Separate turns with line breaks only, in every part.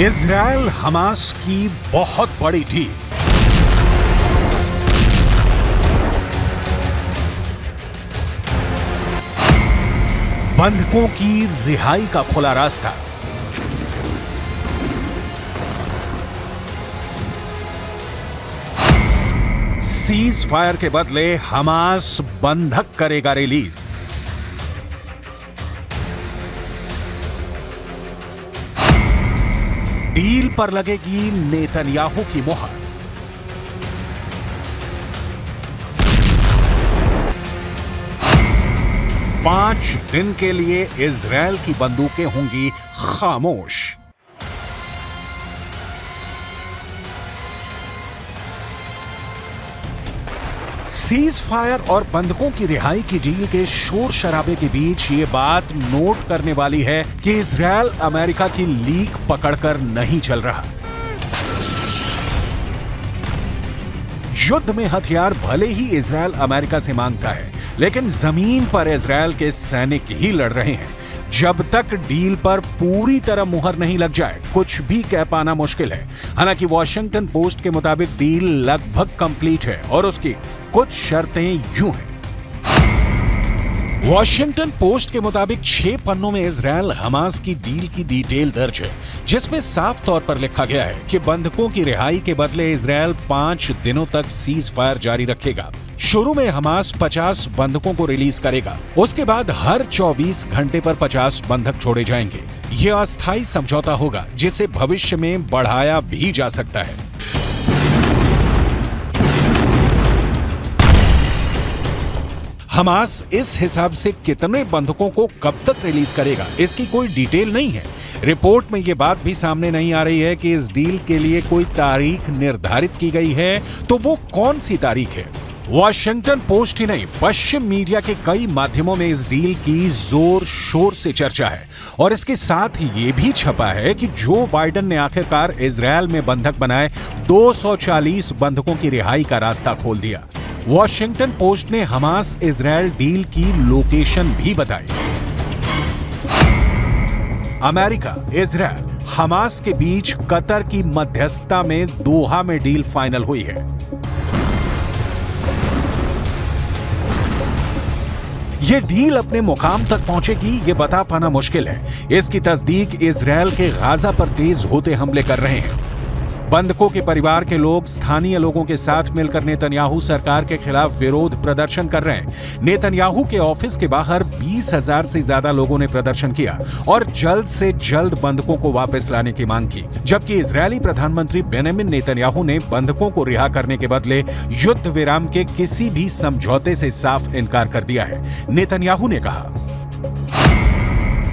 Israel Hamas की बहुत बड़ी डील बंधकों की रिहाई का खुला रास्ता। सीज फायर के बदले हमास बंधक करेगा रिलीज़ डील पर लगेगी नेतन्याहू की मोहर। पाँच दिन के लिए इसराइल की बंदूकें होंगी खामोश। सीज फायर और बंधकों की रिहाई की डील के शोर शराबे के बीच ये बात नोट करने वाली है कि इसराइल अमेरिका की लीक पकड़कर नहीं चल रहा। युद्ध में हथियार भले ही इसराइल अमेरिका से माँगता है, लेकिन ज़मीन पर इसराइल के सैनिक ही लड़ रहे हैं। जब तक डील पर पूरी तरह मुहर नहीं लग जाए, कुछ भी कह पाना मुश्किल है। हालाँकि वॉशिंगटन पोस्ट के मुताबिक डील लगभग कंप्लीट है और उसकी कुछ शर्तें यूँ हैं। वॉशिंगटन पोस्ट के मुताबिक छह पन्नों में इसराइल हमास की डील की डिटेल दर्ज है, जिसमें साफ़ तौर पर लिखा गया है कि बंधकों की रिहाई के बदले इसराइल पाँच दिनों तक सीज फायर जारी रखेगा। शुरू में हमास 50 बंधकों को रिलीज़ करेगा। उसके बाद हर 24 घंटे पर 50 बंधक छोड़े जाएँगे। यह अस्थायी समझौता होगा, जिसे भविष्य में बढ़ाया भी जा सकता है। हमास इस हिसाब से कितने बंधकों को कब तक रिलीज़ करेगा, इसकी कोई डिटेल नहीं है। रिपोर्ट में यह बात भी सामने नहीं आ रही है कि इस डील के लिए कोई तारीख निर्धारित की गई है तो वो कौन सी तारीख है? वॉशिंगटन पोस्ट ही नहीं, पश्चिम मीडिया के कई माध्यमों में इस डील की ज़ोर शोर से चर्चा है। और इसके साथ ही ये भी छपा है कि जो बाइडन ने आखिरकार इसराइल में बंधक बनाए 240 बंधकों की रिहाई का रास्ता खोल दिया। वॉशिंगटन पोस्ट ने हमास इसराइल डील की लोकेशन भी बताई। अमेरिका इसराइल हमास के बीच कतर की मध्यस्थता में दोहा में डील फाइनल हुई है। ये डील अपने मुकाम तक पहुंचेगी, ये बता पाना मुश्किल है। इसकी तस्दीक इसराइल के गाजा पर तेज होते हमले कर रहे हैं। बंधकों के परिवार के लोग, स्थानीय लोगों के साथ मिलकर नेतन्याहू सरकार के खिलाफ विरोध प्रदर्शन कर रहे हैं। नेतन्याहू के ऑफ़िस के बाहर बीस हज़ार से ज़्यादा लोगों ने प्रदर्शन किया और जल्द से जल्द बंधकों को वापस लाने की मांग की। जबकि इसराइली प्रधानमंत्री बेनेमिन नेतन्याहू ने बंधकों को रिहा करने के बदले युद्ध विराम के किसी भी समझौते से साफ़ इनकार कर दिया है। नेतन्याहू ने कहा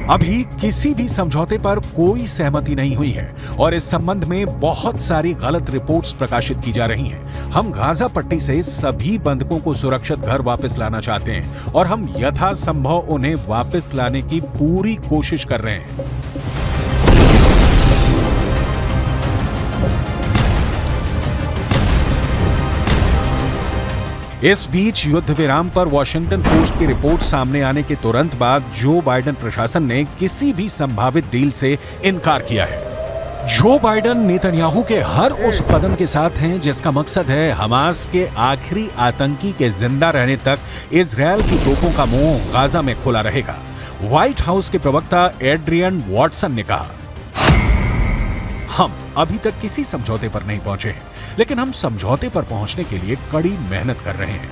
अभी किसी भी समझौते पर कोई सहमति नहीं हुई है और इस संबंध में बहुत सारी गलत रिपोर्ट्स प्रकाशित की जा रही हैं। हम गाजा पट्टी से सभी बंधकों को सुरक्षित घर वापस लाना चाहते हैं और हम यथासंभव उन्हें वापस लाने की पूरी कोशिश कर रहे हैं इस बीच युद्ध विराम पर वॉशिंगटन पोस्ट की रिपोर्ट सामने आने के तुरंत बाद जो बाइडन प्रशासन ने किसी भी संभावित डील से इनकार किया है। जो बाइडन नेतन्याहू के हर उस कदम के साथ हैं, जिसका मकसद है हमास के आखिरी आतंकी के ज़िंदा रहने तक इसराइल की तोपों का मुँह गाजा में खुला रहेगा। व्हाइट हाउस के प्रवक्ता एड्रियन वॉटसन ने कहा हम अभी तक किसी समझौते पर नहीं पहुँचे हैं, लेकिन हम समझौते पर पहुँचने के लिए कड़ी मेहनत कर रहे हैं।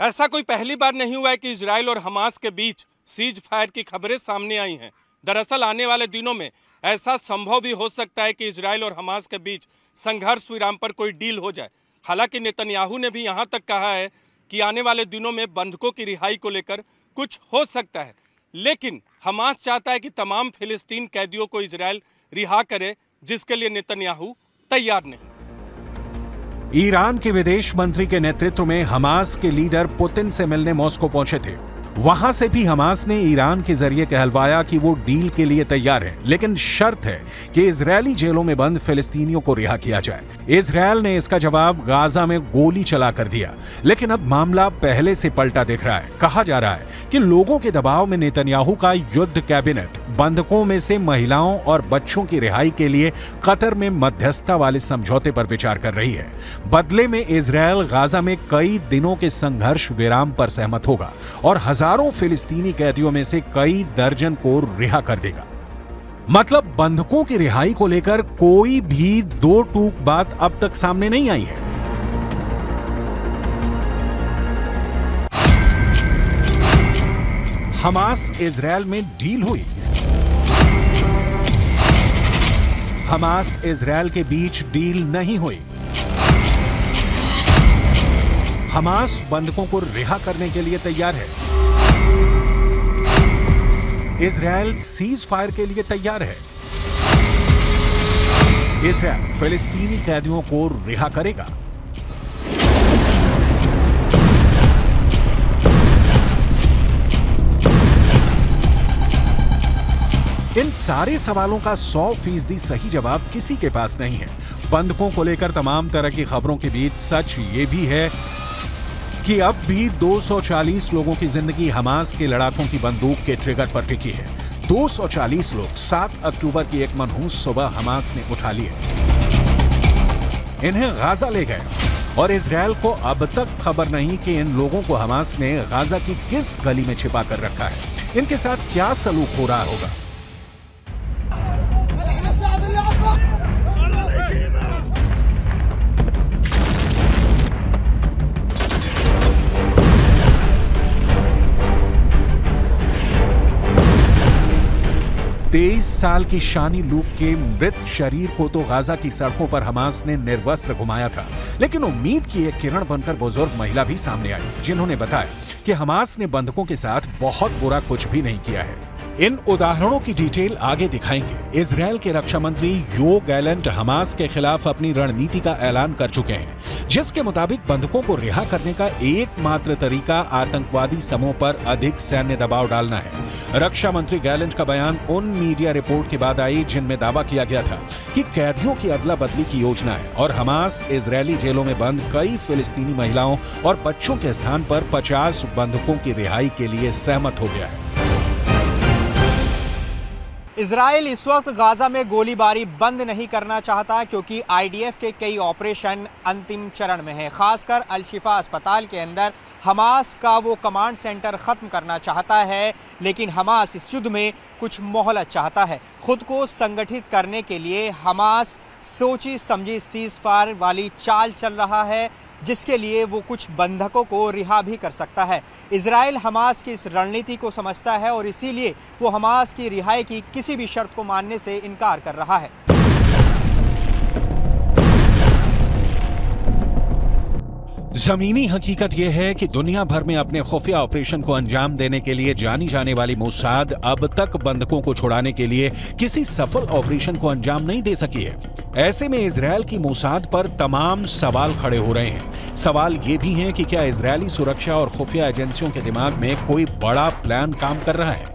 ऐसा कोई पहली बार नहीं हुआ है कि इसराइल और हमास के बीच सीज फायर की खबरें सामने आई हैं। दरअसल आने वाले दिनों में ऐसा संभव भी हो सकता है कि इसराइल और हमास के बीच संघर्ष विराम पर कोई डील हो जाए। हालाँकि नेतन्याहू ने भी यहाँ तक कहा है कि आने वाले दिनों में बंधकों की रिहाई को लेकर कुछ हो सकता है, लेकिन हमास चाहता है कि तमाम फिलिस्तीन कैदियों को इसराइल रिहा करे, जिसके लिए नेतन्याहू तैयार नहीं।
ईरान के विदेश मंत्री के नेतृत्व में हमास के लीडर पुतिन से मिलने मॉस्को पहुँचे थे। वहाँ से भी हमास ने ईरान के ज़रिए कहलवाया कि वो डील के लिए तैयार है, लेकिन शर्त है कि इजरायली जेलों में बंद फिलिस्तीनियों को रिहा किया जाए। इसराइल ने इसका जवाब गाजा में गोली चलाकर दिया। लेकिन अब मामला पहले से पलटा दिख रहा है। कहा जा रहा है कि लोगों के दबाव में नेतन्याहू का युद्ध कैबिनेट, बंधकों में से महिलाओं और बच्चों की रिहाई के लिए कतर में मध्यस्थता वाले समझौते पर विचार कर रही है। बदले में इसराइल गाजा में कई दिनों के संघर्ष विराम पर सहमत होगा और हज़ारों फिलिस्तीनी कैदियों में से कई दर्जन को रिहा कर देगा। मतलब बंधकों की रिहाई को लेकर कोई भी दो टूक बात अब तक सामने नहीं आई है। हमास इसराइल में डील हुई। हमास इसराइल के बीच डील नहीं हुई। हमास बंधकों को रिहा करने के लिए तैयार है। इसराइल सीज फायर के लिए तैयार है। इसराइल फिलिस्तीनी कैदियों को रिहा करेगा। इन सारे सवालों का 100 फ़ीसदी सही जवाब किसी के पास नहीं है। बंधकों को लेकर तमाम तरह की खबरों के बीच सच ये भी है कि अब भी 240 लोगों की ज़िंदगी हमास के लड़ाकों की बंदूक के ट्रिगर पर टिकी है। 240 लोग 7 अक्टूबर की एक मनहूस सुबह हमास ने उठा लिए इन्हें गाजा ले गए। और इसराइल को अब तक खबर नहीं कि इन लोगों को हमास ने गाजा की किस गली में छिपा कर रखा है। इनके साथ क्या सलूक हो रहा होगा? तेईस साल की शानी लूक के मृत शरीर को तो गाजा की सड़कों पर हमास ने निर्वस्त्र घुमाया था। लेकिन उम्मीद की एक किरण बनकर बुज़ुर्ग महिला भी सामने आई, जिन्होंने बताया कि हमास ने बंधकों के साथ बहुत बुरा कुछ भी नहीं किया है। इन उदाहरणों की डिटेल आगे दिखाएँगे। इसराइल के रक्षा मंत्री यो गैलेंट हमास के खिलाफ अपनी रणनीति का ऐलान कर चुके हैं। जिसके मुताबिक बंधकों को रिहा करने का एकमात्र तरीका आतंकवादी समूह पर अधिक सैन्य दबाव डालना है। रक्षा मंत्री गैलेंट का बयान उन मीडिया रिपोर्ट के बाद आई, जिनमें दावा किया गया था कि कैदियों की अदला बदली की योजना है और हमास इसराइली जेलों में बंद कई फिलिस्तीनी महिलाओं और बच्चों के स्थान पर 50 बंधकों की रिहाई के लिए सहमत हो गया है।
इसराइल इस वक्त गाजा में गोलीबारी बंद नहीं करना चाहता क्योंकि आईडीएफ के कई ऑपरेशन अंतिम चरण में हैं। खासकर अलशिफा अस्पताल के अंदर हमास का वो कमांड सेंटर ख़त्म करना चाहता है, लेकिन हमास इस युद्ध में कुछ मोहलत चाहता है। खुद को संगठित करने के लिए हमास सोची समझी सीज फायर वाली चाल चल रहा है। जिसके लिए वो कुछ बंधकों को रिहा भी कर सकता है। इसराइल हमास की इस रणनीति को समझता है और इसीलिए वो हमास की रिहाई की किसी भी शर्त को मानने से इनकार कर रहा है।
जमीनी हकीकत यह है कि दुनिया भर में अपने खुफिया ऑपरेशन को अंजाम देने के लिए जानी जाने वाली मोसाद अब तक बंधकों को छुड़ाने के लिए किसी सफल ऑपरेशन को अंजाम नहीं दे सकी है। ऐसे में इसराइल की मोसाद पर तमाम सवाल खड़े हो रहे हैं। सवाल ये भी हैं कि क्या इसराइली सुरक्षा और खुफिया एजेंसियों के दिमाग में कोई बड़ा प्लान काम कर रहा है?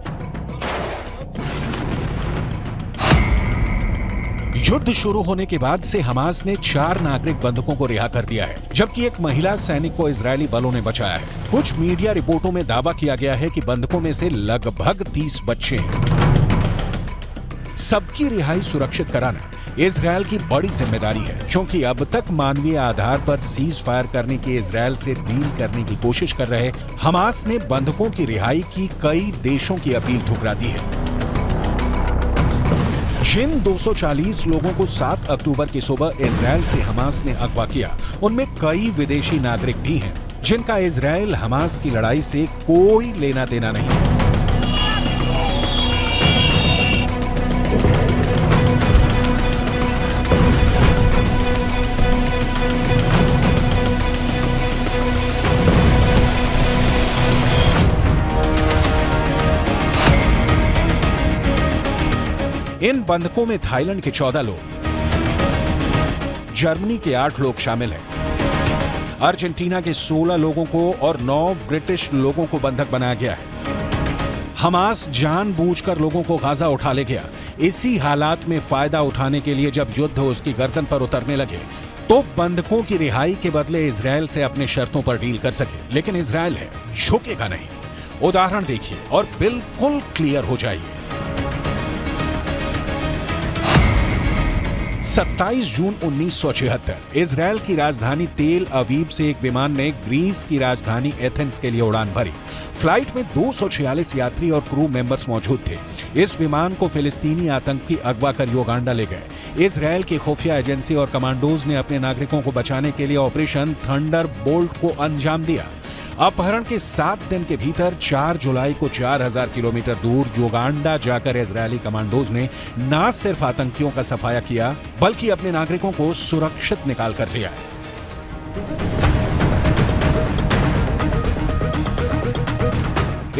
युद्ध शुरू होने के बाद से हमास ने चार नागरिक बंधकों को रिहा कर दिया है, जबकि एक महिला सैनिक को इजरायली बलों ने बचाया है। कुछ मीडिया रिपोर्टों में दावा किया गया है कि बंधकों में से लगभग तीस बच्चे हैं। सबकी रिहाई सुरक्षित कराना। इसराइल की बड़ी ज़िम्मेदारी है, क्योंकि अब तक मानवीय आधार पर सीज फायर करने की इसराइल से डील करने की कोशिश कर रहे हमास ने बंधकों की रिहाई की कई देशों की अपील ठुकरा दी है। जिन 240 लोगों को 7 अक्टूबर की सुबह इसराइल से हमास ने अगवा किया, उनमें कई विदेशी नागरिक भी हैं, जिनका इसराइल हमास की लड़ाई से कोई लेना देना नहीं। है इन बंधकों में थाईलैंड के चौदह लोग, जर्मनी के आठ लोग शामिल हैं। अर्जेंटीना के 16 लोगों को और 9 ब्रिटिश लोगों को बंधक बनाया गया है। हमास जानबूझकर लोगों को गाजा उठा ले गया। इसी हालात में फ़ायदा उठाने के लिए जब युद्ध उसकी गर्दन पर उतरने लगे तो बंधकों की रिहाई के बदले इसराइल से अपने शर्तों पर डील कर सके। लेकिन इसराइल है, झुकेगा नहीं। उदाहरण देखिए और बिल्कुल क्लियर हो जाइए। 27 जून 1976 इसराइल की राजधानी तेल अवीब से एक विमान ने ग्रीस की राजधानी एथेंस के लिए उड़ान भरी। फ़्लाइट में 246 यात्री और क्रू मेंबर्स मौजूद थे। इस विमान को फिलिस्तीनी आतंकी अगवा कर योगांडा ले गए। इसराइल की खुफिया एजेंसी और कमांडोज ने अपने नागरिकों को बचाने के लिए ऑपरेशन थंडर बोल्ट को अंजाम दिया। अपहरण के सात दिन के भीतर 4 जुलाई को 4000 किलोमीटर दूर योगांडा जाकर इजरायली कमांडोज ने न सिर्फ़ आतंकियों का सफाया किया, बल्कि अपने नागरिकों को सुरक्षित निकाल कर लिया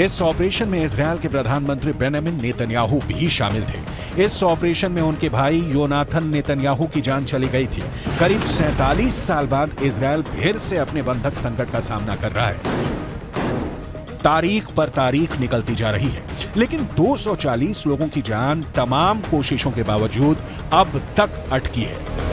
इस ऑपरेशन में इसराइल के प्रधानमंत्री बेनेमिन नेतन्याहू भी शामिल थे। इस ऑपरेशन में उनके भाई योनाथन नेतन्याहू की जान चली गई थी। करीब सैतालीस साल बाद इसराइल फिर से अपने बंधक संकट का सामना कर रहा है। तारीख पर तारीख निकलती जा रही है, लेकिन 240 लोगों की जान तमाम कोशिशों के बावजूद अब तक अटकी है।